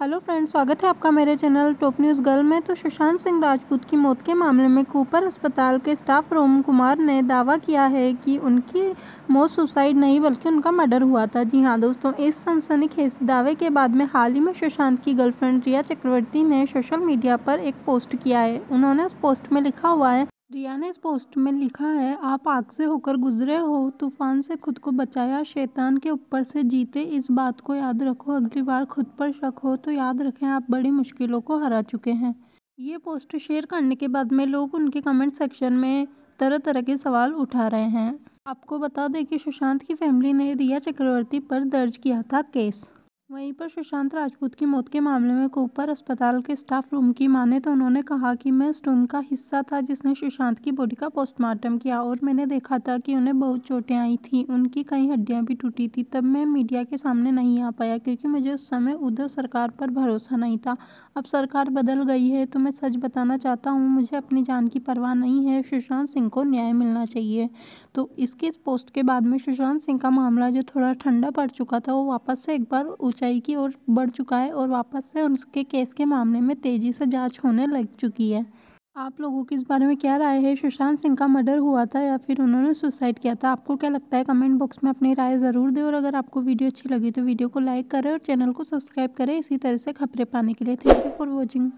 Hello friends, स्वागत है आपका मेरे चैनल टॉप न्यूज़ गर्ल में। तो सुशांत सिंह राजपूत की मौत के मामले में कूपर अस्पताल के स्टाफ रोम कुमार ने दावा किया है कि उनकी मौत सुसाइड नहीं, बल्कि उनका मर्डर हुआ था। जी हाँ दोस्तों, इस सनसनीखेज दावे के बाद में हाल ही में सुशांत की गर्लफ्रेंड रिया चक्रवर्ती ने सोशल मीडिया पर एक पोस्ट किया है। उन्होंने उस पोस्ट में लिखा हुआ है रिया ने इस पोस्ट में लिखा है, आप आग से होकर गुजरे हो, तूफ़ान से खुद को बचाया, शैतान के ऊपर से जीते, इस बात को याद रखो, अगली बार खुद पर शक हो तो याद रखें, आप बड़ी मुश्किलों को हरा चुके हैं। ये पोस्ट शेयर करने के बाद में लोग उनके कमेंट सेक्शन में तरह तरह के सवाल उठा रहे हैं। आपको बता दें कि सुशांत की फैमिली ने रिया चक्रवर्ती पर दर्ज किया था केस। वहीं पर सुशांत राजपूत की मौत के मामले में कोपर अस्पताल के स्टाफ रूम की माने तो उन्होंने कहा कि मैं उस का हिस्सा था जिसने सुशांत की बॉडी का पोस्टमार्टम किया और मैंने देखा था कि उन्हें बहुत चोटें आई थी। उनकी कई हड्डियाँ भी टूटी थी। तब मैं मीडिया के सामने नहीं आ पाया क्योंकि मुझे उस समय उद्धव सरकार पर भरोसा नहीं था। अब सरकार बदल गई है तो मैं सच बताना चाहता हूँ, मुझे अपनी जान की परवाह नहीं है। सुशांत सिंह को न्याय मिलना चाहिए। तो इसके इस पोस्ट के बाद में सुशांत सिंह का मामला जो थोड़ा ठंडा पड़ चुका था वो वापस से एक बार ऊंचाई की ओर बढ़ चुका है और वापस से उसके केस के मामले में तेज़ी से जाँच होने लग चुकी है। आप लोगों की इस बारे में क्या राय है? सुशांत सिंह का मर्डर हुआ था या फिर उन्होंने सुसाइड किया था? आपको क्या लगता है? कमेंट बॉक्स में अपनी राय ज़रूर दें और अगर आपको वीडियो अच्छी लगी तो वीडियो को लाइक करें और चैनल को सब्सक्राइब करें। इसी तरह से खबरें पाने के लिए थैंक यू फॉर वॉचिंग।